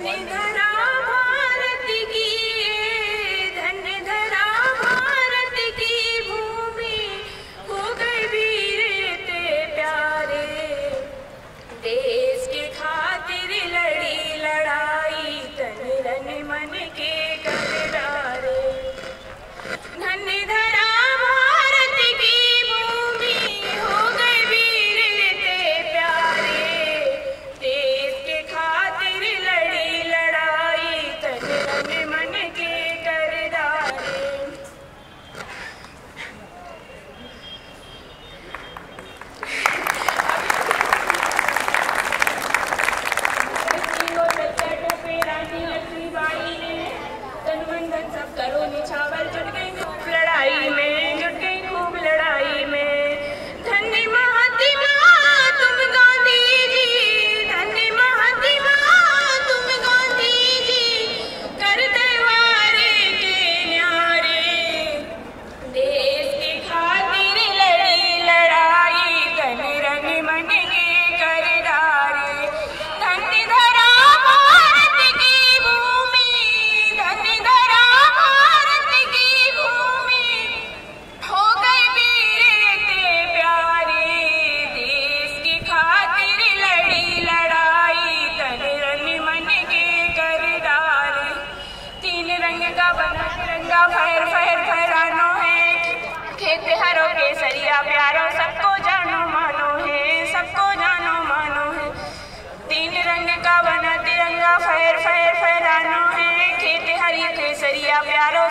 See, का बना तिरंगा, फहर फहर, फहरानो है। खेत हरो के सरिया प्यारो, सबको जानो मानो है, सबको जानो मानो है। तीन रंग का बना तिरंगा, फहर फहर, फहरानो है। खेत हरी के सरिया प्यारो